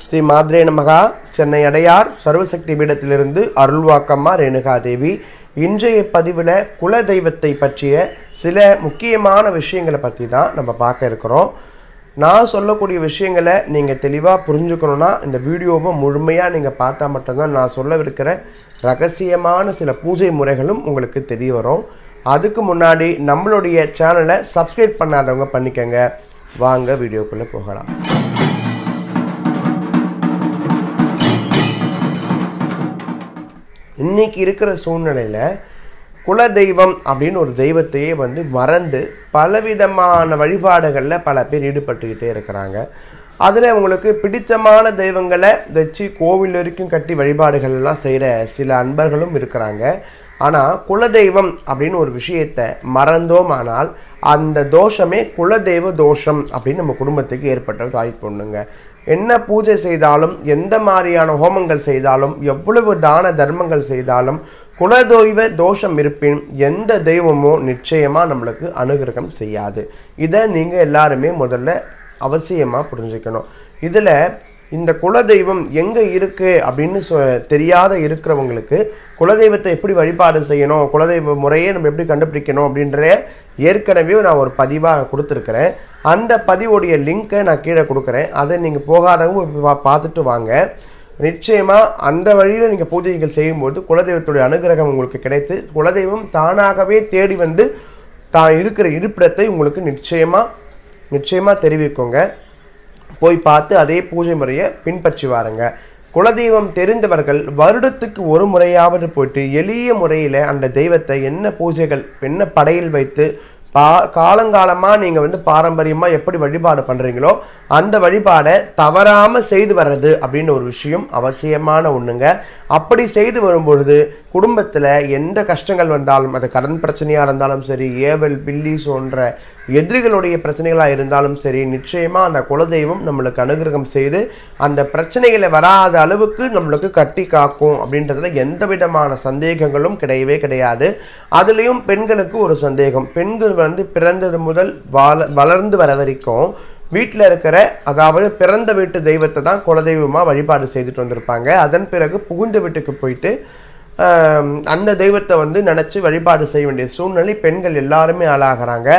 ஸ்ரீ மாத்ரே நமகா சென்னை அடையார் சர்வசக்தி பீடத்திலிருந்து அருள்வாக்கம்மா ரேணுகா தேவி இன்றைய பதிவில் குல தெய்வத்தை பற்றிய சில முக்கியமான விஷயங்களை பற்றி தான் நம்ம பார்க்க இருக்கிறோம். நான் சொல்லக்கூடிய விஷயங்களை நீங்கள் தெளிவாக புரிஞ்சுக்கணுன்னா இந்த வீடியோவை முழுமையாக நீங்கள் பார்த்தா மட்டும்தான் நான் சொல்லவிருக்கிற ரகசியமான சில பூஜை முறைகளும் உங்களுக்கு தெரிய வரும். அதுக்கு முன்னாடி நம்மளுடைய சேனலை சப்ஸ்கிரைப் பண்ணாதவங்க பண்ணிக்கங்க. வாங்க வீடியோக்குள்ளே போகலாம். இன்னைக்கு இருக்கிற சூழ்நிலையில் குலதெய்வம் அப்படின்னு ஒரு தெய்வத்தையே வந்து மறந்து பலவிதமான வழிபாடுகளில் பல பேர் ஈடுபட்டுக்கிட்டே இருக்கிறாங்க. அதில் உங்களுக்கு பிடித்தமான தெய்வங்களை வச்சு கோவில் வரைக்கும் கட்டி வழிபாடுகள் எல்லாம் செய்கிற சில அன்பர்களும் இருக்கிறாங்க. ஆனால் குலதெய்வம் அப்படின்னு ஒரு விஷயத்தை மறந்தோமானால் அந்த தோஷமே குலதெய்வ தோஷம் அப்படின்னு நம்ம குடும்பத்துக்கு ஏற்பட்ட தாய் பொண்ணுங்க என்ன பூஜை செய்தாலும் எந்த மாதிரியான ஹோமங்கள் செய்தாலும் எவ்வளவு தான தர்மங்கள் செய்தாலும் குலதெய்வ தோஷம் இருப்பின் எந்த தெய்வமோ நிச்சயமாக நம்மளுக்கு அனுகிரகம் செய்யாது. இதை நீங்கள் எல்லாருமே முதல்ல அவசியமாக புரிஞ்சுக்கணும். இதில் இந்த குலதெய்வம் எங்கே இருக்கு அப்படின்னு சொ தெரியாத இருக்கிறவங்களுக்கு குலதெய்வத்தை எப்படி வழிபாடு செய்யணும் குலதெய்வ முறையே நம்ம எப்படி கண்டுபிடிக்கணும் அப்படின்ற ஏற்கனவே நான் ஒரு பதிவாக கொடுத்துருக்கிறேன். அந்த பதிவுடைய லிங்க்கை நான் கீழே கொடுக்குறேன். அதை நீங்கள் போகாதவங்க பா- பார்த்துட்டு வாங்க. நிச்சயமாக அந்த வழியில் நீங்கள் பூஜைகள் செய்யும்போது குலதெய்வத்துடைய அனுகிரகம் உங்களுக்கு கிடைத்து குலதெய்வம் தானாகவே தேடி வந்து தான் இருக்கிற இருப்பிடத்தை உங்களுக்கு நிச்சயமாக நிச்சயமாக தெரிவிக்கோங்க. போய் பார்த்து அதே பூஜை முறையை பின்பற்றி வாருங்க. குலதெய்வம் தெரிந்தவர்கள் வருடத்துக்கு ஒரு முறையாவது போயிட்டு எளிய முறையில் அந்த தெய்வத்தை என்ன பூஜைகள் என்ன படையில் வைத்து பா காலங்காலமாக நீங்கள் வந்து பாரம்பரியமாக எப்படி வழிபாடு பண்ணுறீங்களோ அந்த வழிபாடை தவறாமல் செய்து வர்றது அப்படின்னு ஒரு விஷயம் அவசியமான ஒன்றுங்க அப்படி செய்து வரும்பொழுது குடும்பத்தில் எந்த கஷ்டங்கள் வந்தாலும் அது கடன் பிரச்சனையாக இருந்தாலும் சரி ஏவல் பில்லி போன்ற எதிரிகளுடைய பிரச்சனைகளாக இருந்தாலும் சரி நிச்சயமாக அந்த குலதெய்வம் நம்மளுக்கு அனுகிரகம் செய்து அந்த பிரச்சனைகளை வராத அளவுக்கு நம்மளுக்கு கட்டி காக்கும் அப்படின்றதுல எந்த விதமான சந்தேகங்களும் கிடையவே கிடையாது. அதுலேயும் பெண்களுக்கு ஒரு சந்தேகம். பெண்கள் வந்து பிறந்தது முதல் வள வளர்ந்து வர வரைக்கும் வீட்டில் இருக்கிற அதாவது பிறந்த வீட்டு தெய்வத்தை தான் குலதெய்வமாக வழிபாடு செய்துட்டு வந்திருப்பாங்க. அதன் பிறகு புகுந்த வீட்டுக்கு போயிட்டு அந்த தெய்வத்தை வந்து நினச்சி வழிபாடு செய்ய வேண்டிய சூழ்நிலை பெண்கள் எல்லாருமே ஆளாகிறாங்க.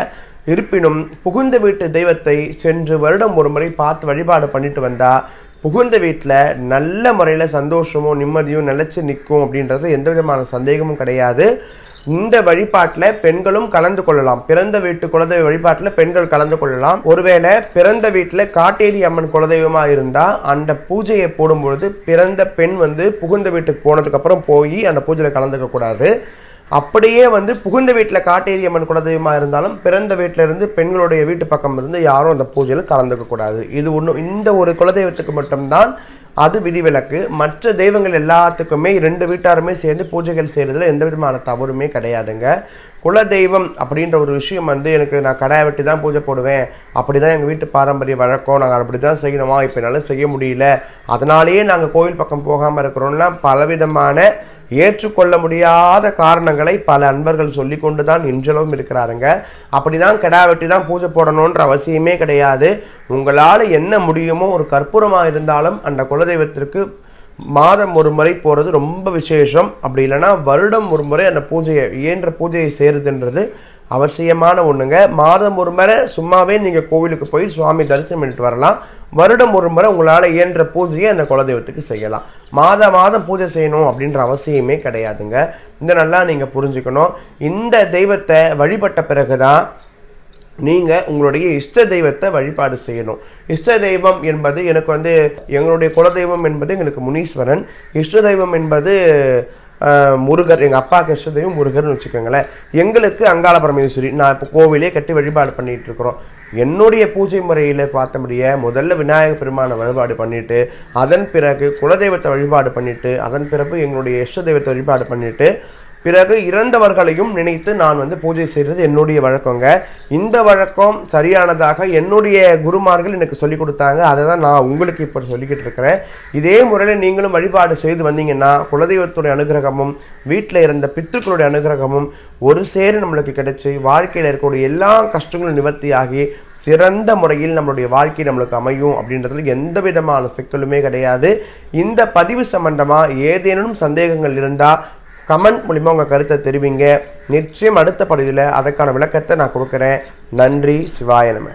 இருப்பினும் புகுந்த வீட்டு தெய்வத்தை சென்று வருடம் ஒரு முறை பார்த்து வழிபாடு பண்ணிட்டு வந்தா புகுந்த வீட்டில் நல்ல முறையில் சந்தோஷமும் நிம்மதியும் நிலச்சி நிற்கும் அப்படின்றது எந்த விதமான சந்தேகமும் கிடையாது. இந்த வழிபாட்டில் பெண்களும் கலந்து கொள்ளலாம். பிறந்த வீட்டு குலதெய்வ வழிபாட்டில் பெண்கள் கலந்து கொள்ளலாம். ஒருவேளை பிறந்த வீட்டில் காட்டேரி அம்மன் குலதெய்வமாக இருந்தால் அந்த பூஜையை போடும்பொழுது பிறந்த பெண் வந்து புகுந்த வீட்டுக்கு போனதுக்கப்புறம் போய் அந்த பூஜையில் கலந்துக்க கூடாது. அப்படியே வந்து புகுந்த வீட்டில் காட்டேரி அம்மன் குலதெய்வமாக இருந்தாலும் பிறந்த வீட்டில இருந்து பெண்களுடைய வீட்டு பக்கம் இருந்து யாரும் அந்த பூஜையில் கலந்துக்க கூடாது. இது ஒன்று இந்த ஒரு குலதெய்வத்துக்கு மட்டும்தான் அது விதிவிலக்கு. மற்ற தெய்வங்கள் எல்லாத்துக்குமே ரெண்டு வீட்டாருமே சேர்ந்து பூஜைகள் செய்கிறதுல எந்த விதமான தவறுமே கிடையாதுங்க. குல தெய்வம் அப்படின்ற ஒரு விஷயம் வந்து எனக்கு நான் கடாயை வெட்டி தான் பூஜை போடுவேன். அப்படி தான் எங்கள் வீட்டு பாரம்பரிய வழக்கம். நாங்கள் அப்படி தான் செய்யணுமா? இப்போ என்னால் செய்ய முடியல. அதனாலேயே நாங்கள் கோயில் பக்கம் போகாமல் இருக்கிறோம்னா பலவிதமான ஏற்றுக்கொள்ள முடியாத காரணங்களை பல அன்பர்கள் சொல்லி கொண்டு தான் இன்றளவும் இருக்கிறாருங்க. அப்படிதான் கிடா வெட்டி தான் பூஜை போடணுன்ற அவசியமே கிடையாது. உங்களால் என்ன முடியுமோ ஒரு கற்பூரமாக இருந்தாலும் அந்த குலதெய்வத்திற்கு மாதம் ஒரு முறை போகிறது ரொம்ப விசேஷம். அப்படி இல்லைன்னா வருடம் ஒரு முறை அந்த பூஜையை இயன்ற பூஜையை செய்கிறதுன்றது அவசியமான ஒன்றுங்க மாதம் ஒரு முறை சும்மாவே நீங்கள் கோவிலுக்கு போய் சுவாமி தரிசனம் பண்ணிட்டு வரலாம். வருடம் ஒரு முறை உங்களால் இயன்ற பூஜையை அந்த குலதெய்வத்துக்கு செய்யலாம். மாத மாதம் பூஜை செய்யணும் அப்படின்ற அவசியமே கிடையாதுங்க. இந்த நல்லா நீங்கள் புரிஞ்சுக்கணும். இந்த தெய்வத்தை வழிபட்ட பிறகு தான் நீங்கள் உங்களுடைய இஷ்ட தெய்வத்தை வழிபாடு செய்யணும். இஷ்ட தெய்வம் என்பது எனக்கு வந்து எங்களுடைய குலதெய்வம் என்பது எங்களுக்கு முனீஸ்வரன். இஷ்ட தெய்வம் என்பது முருகர். எங்கள் அப்பாவுக்கு இஷ்ட தெய்வம் முருகர்னு வச்சுக்கோங்களேன். எங்களுக்கு அங்காள பரமேஸ்வரி நான் இப்போ கோவிலே கட்டி வழிபாடு பண்ணிகிட்டு இருக்கிறோம். என்னுடைய பூஜை முறையில் பார்த்தபடிய முதல்ல விநாயகர் பெருமானை வழிபாடு பண்ணிட்டு அதன் பிறகு குலதெய்வத்தை வழிபாடு பண்ணிட்டு அதன் பிறகு எங்களுடைய இஷ்ட தெய்வத்தை வழிபாடு பண்ணிட்டு பிறகு இறந்தவர்களையும் நினைத்து நான் வந்து பூஜை செய்கிறது என்னுடைய வழக்கங்க. இந்த வழக்கம் சரியானதாக என்னுடைய குருமார்கள் எனக்கு சொல்லி கொடுத்தாங்க. அதை தான் நான் உங்களுக்கு இப்போ சொல்லிக்கிட்டு இருக்கிறேன். இதே முறையில் நீங்களும் வழிபாடு செய்து வந்தீங்கன்னா குலதெய்வத்துடைய அனுகிரகமும் வீட்டில் இருந்த பித்ருக்களுடைய அனுகிரகமும் ஒரு சேர நம்மளுக்கு கிடைச்சி வாழ்க்கையில் இருக்கக்கூடிய எல்லா கஷ்டங்களும் நிவர்த்தியாகி சிறந்த முறையில் நம்மளுடைய வாழ்க்கை நம்மளுக்கு அமையும் அப்படின்றதுல எந்த விதமான சிக்கலுமே கிடையாது. இந்த பதிவு சம்பந்தமாக ஏதேனும் சந்தேகங்கள் இருந்தால் கமெண்ட் மூலிமா உங்கள் கருத்தை தெரிவிங்க. நிச்சயம் அடுத்த பகுதியில் அதற்கான விளக்கத்தை நான் கொடுக்குறேன். நன்றி. சிவாய நம்ம